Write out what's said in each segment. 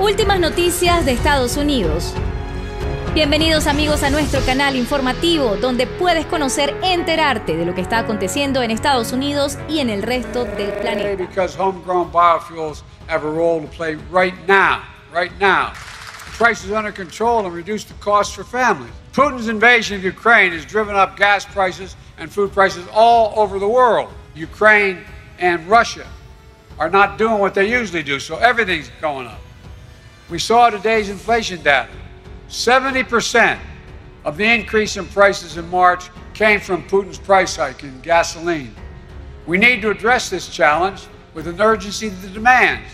Últimas noticias de Estados Unidos. Bienvenidos amigos a nuestro canal informativo donde puedes conocer, enterarte de lo que está aconteciendo en Estados Unidos y en el resto del planeta. Because homegrown biofuels have a role to play right now, right now. Prices under control and reduce the cost for families. Putin's invasion of Ukraine has driven up gas prices and food prices all over the world. Ukraine and Russia are not doing what they usually do, so everything's going up. We saw today's inflation data. 70% of the increase in prices in March came from Putin's price hike in gasoline. We need to address this challenge with an urgency that demands.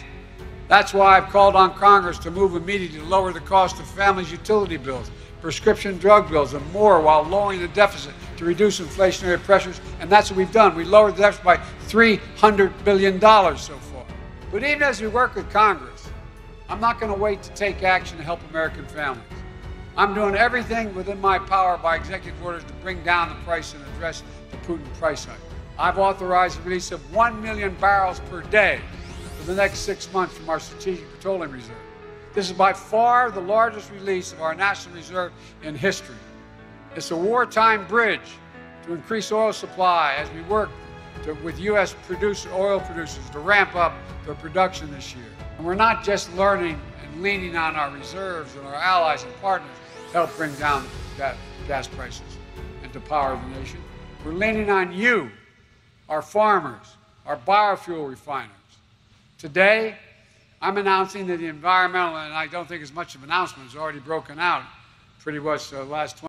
That's why I've called on Congress to move immediately to lower the cost of families' utility bills, prescription drug bills, and more while lowering the deficit to reduce inflationary pressures. And that's what we've done. We lowered the deficit by $300 billion so far. But even as we work with Congress, I'm not going to wait to take action to help American families. I'm doing everything within my power by executive orders to bring down the price and address the Putin price hike. I've authorized the release of 1 million barrels per day for the next six months from our Strategic Petroleum Reserve. This is by far the largest release of our National Reserve in history. It's a wartime bridge to increase oil supply as we work to, with U.S. Producer, oil producers to ramp up their production this year. And we're not just learning and leaning on our reserves and our allies and partners to help bring down gas prices and to power the nation. We're leaning on you, our farmers, our biofuel refiners. Today, I'm announcing that the environmental, and I don't think it's much of an announcement, it's already broken out pretty much the last 20